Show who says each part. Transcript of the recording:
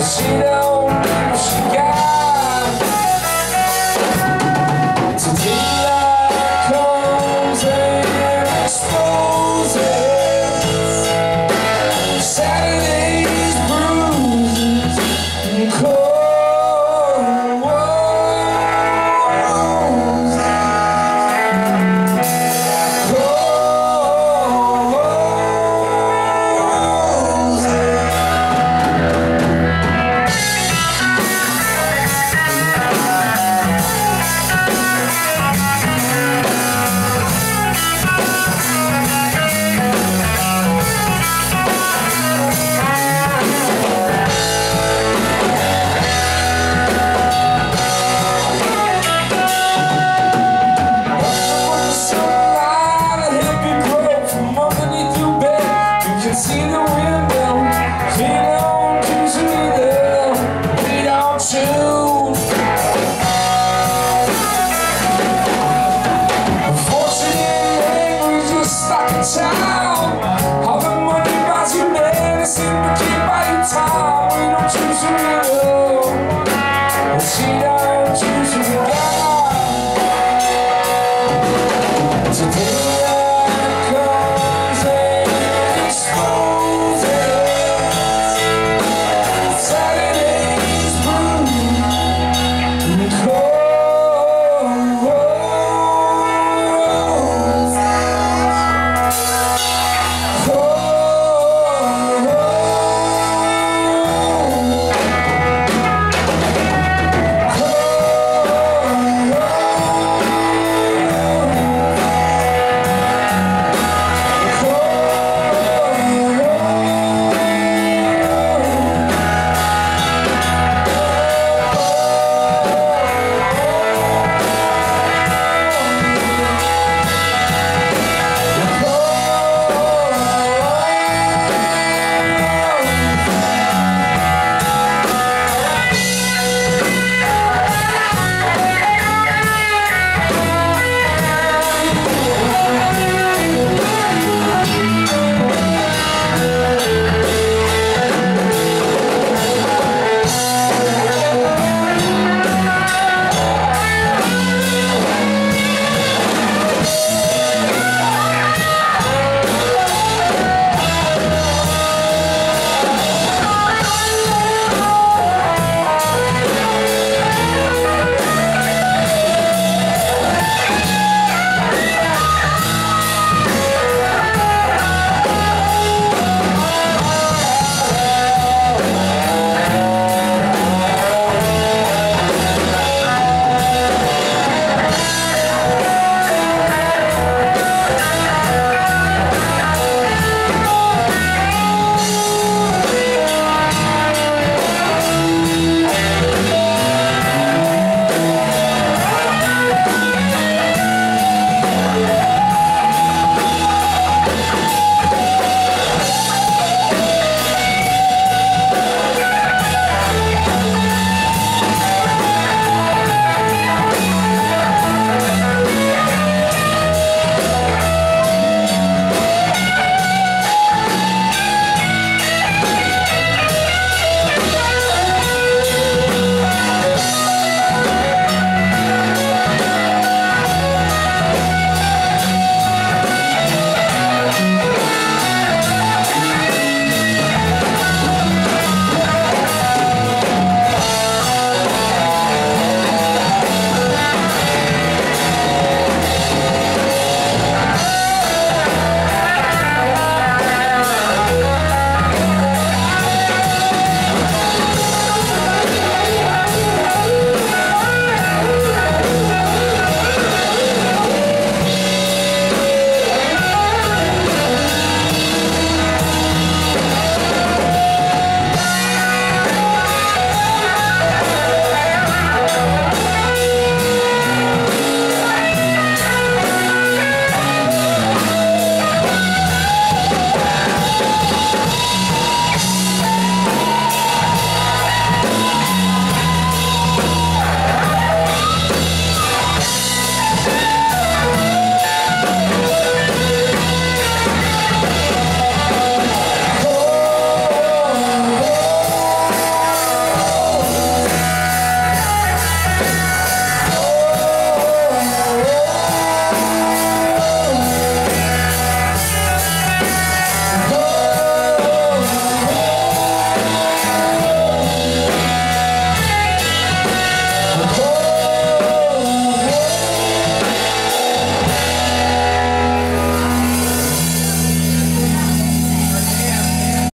Speaker 1: She